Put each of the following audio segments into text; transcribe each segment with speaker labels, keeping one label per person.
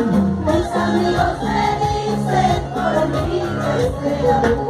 Speaker 1: Cuando termine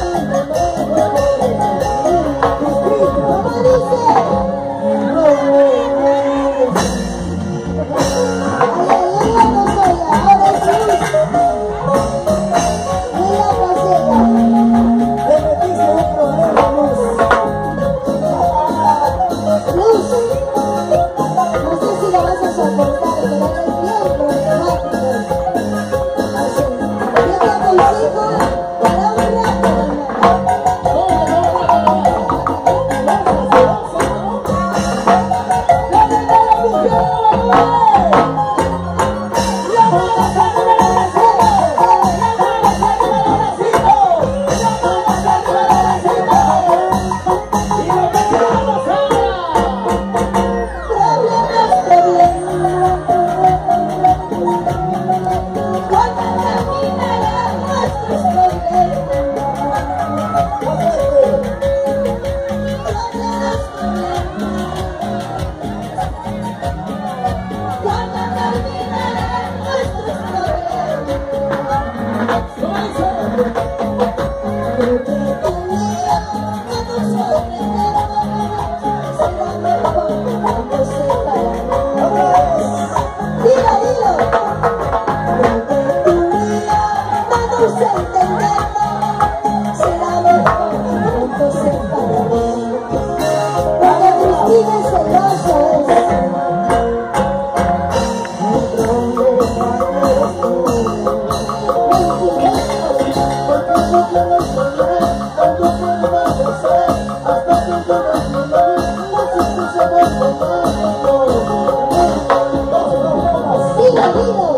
Speaker 1: Saludos.